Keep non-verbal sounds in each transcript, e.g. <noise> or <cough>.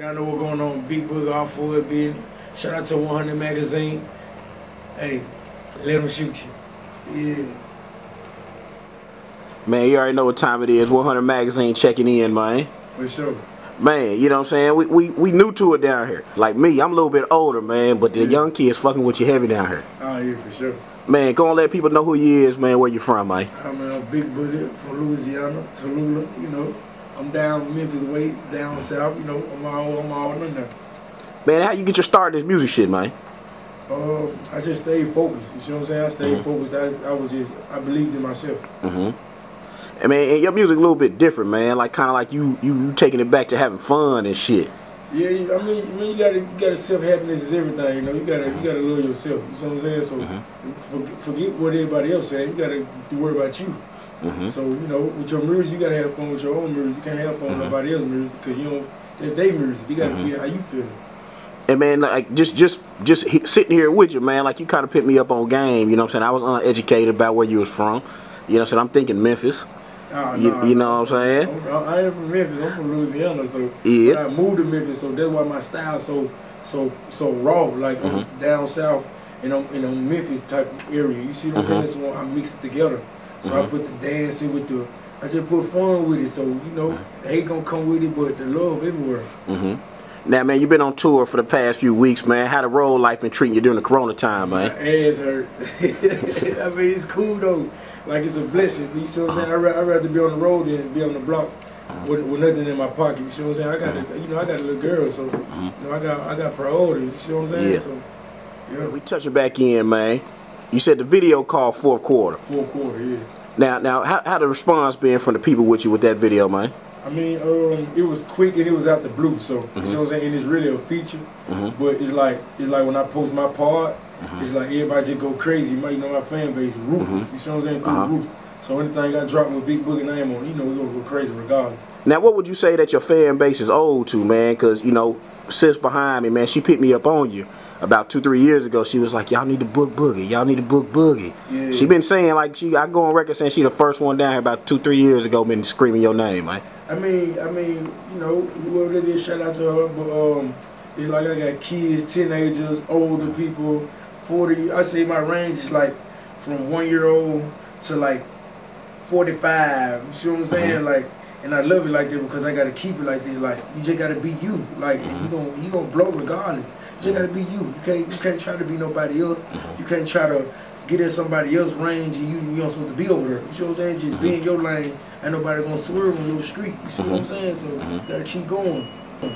Y'all know what's going on. Big Boog off for it being. Shout out to 100 Magazine. Hey, let them shoot you. Yeah. Man, you already know what time it is. 100 Magazine checking in, man. For sure. Man, you know what I'm saying? We, we we new to it down here. Like me, I'm a little bit older, man, but the Yeah. young kids fucking with you heavy down here. Oh, yeah, for sure. Man, go and let people know who you is, man, where you from, man. I'm a big boogie from Louisiana, Tallulah, you know. I'm down Memphis way, down south, you know. I'm all, I'm all in there. Man, how you get your start in this music shit, man? Uh, I just stayed focused. You see what I'm saying? I stayed focused. I, I was just, I believed in myself. Mm-hmm. I mean, and your music a little bit different, man. Like kind of like you, you you taking it back to having fun and shit. Yeah, you- I mean, I mean, you gotta, you gotta self happiness is everything. You know, you gotta, you gotta love yourself. You see what I'm saying? So, forget, forget what everybody else saying. You gotta worry about you. Mm-hmm. So, you know, with your music, you gotta have fun with your own music. You can't have fun Mhm. with nobody else's music because you don't. That's their music. You gotta Mhm. feel how you feel. And man, like just just just sitting here with you, man. Like you kind of picked me up on game. You know what I'm saying? I was uneducated about where you was from. You know what I'm saying? I'm thinking Memphis. Nah, You- you know what I'm saying? I'm, I ain't from Memphis. I'm from Louisiana. So Yeah. I moved to Memphis, so that's why my style so so so raw. Like I'm Mhm. down south in a, in a Memphis type area. You see what I'm saying? So I mix it together. So I Mhm. put the dancing with the. I just put fun with it. So you know, the hate gonna come with it, but the love everywhere. Now, man, you've been on tour for the past few weeks, man. How the road life been treating you during the Corona time, man? My ass hurt. <laughs> I mean, it's cool though. Like it's a blessing. You see what I'm saying? I'd, rather be on the road than be on the block with, with nothing in my pocket. You see what I'm saying? I got, a, uh-huh. you know, I got a little girl, so you uh-huh. know, I got, I got priorities. You see what I'm saying? Yeah. So, yeah, We touching back in, man. You said the video called fourth quarter. four quarter, yeah. Now, now, how, how the response been from the people with you with that video, man? I mean, um, it was quick and it was out the blue, so you Mm-hmm. know what I'm saying. And it's really a feature, Mhm. but it's like it's like when I post my part, Mm-hmm. it's like everybody just go crazy. You might know my fan base ruthless. You see what I'm saying? Through Uh-huh. the roof. So anything I drop with Big Boogie name on, you know, we gonna go crazy regardless. Now, what would you say that your fan base is old to, man? Because, you know, sis behind me, man, she picked me up on you about two, three years ago. She was like, y'all need to book Boogie. Y'all need to book Boogie. Yeah. She been saying, like, she, I go on record saying she the first one down here about two, three years ago been screaming your name, man. I mean, I mean, you know, whoever it is, shout out to her. But um, it's like I got kids, teenagers, older people, forty. I say my range is like from one year old to like forty five. You see what I'm saying? Like, and I love it like that because I gotta keep it like this. Like, you just gotta be you. Like, and you mm-hmm. gonna you gonna blow regardless. You just gotta be you. You can't you can't try to be nobody else. Mm-hmm. You can't try to get in somebody else's range and you you not supposed to be over there. You see what I'm saying? Just be in mm-hmm. your lane. Ain't nobody gonna swerve on your street. You see what I'm saying? So you gotta keep going.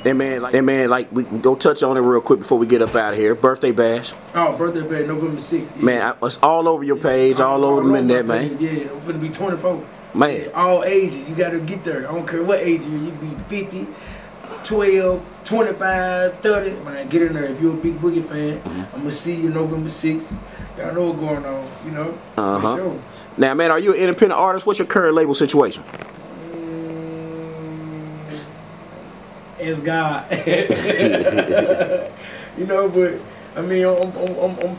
And man, like, and man, like, we, go touch on it real quick before we get up out of here. Birthday bash, Oh, birthday bash November 6th. Yeah. man. I, it's all over your page, all, over the internet, man. Yeah, I'm finna be 24. Man, All ages, you gotta get there. I don't care what age you, you be 50, 12, 25, 30. Man, get in there. If you're a big boogie fan, Mm-hmm. I'm gonna see you November 6th. Y'all know what's going on, you know? Uh-huh. sure. now, man, are you an independent artist? What's your current label situation? Mm, It's God. <laughs> <laughs> you know, but I mean, I'm, I'm, I'm,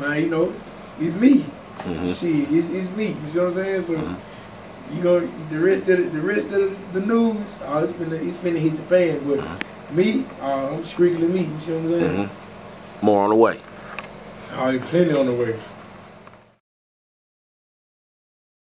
man, you know, it's me. Mm-hmm. Shit, it's, it's me. You see what I'm saying? So you go the rest of the, the rest of the news. Oh, it's finna, it's finna hit the fan. But Mm-hmm. me, uh, I'm strictly me. You see what I'm saying? More on the way. Oh, plenty on the way.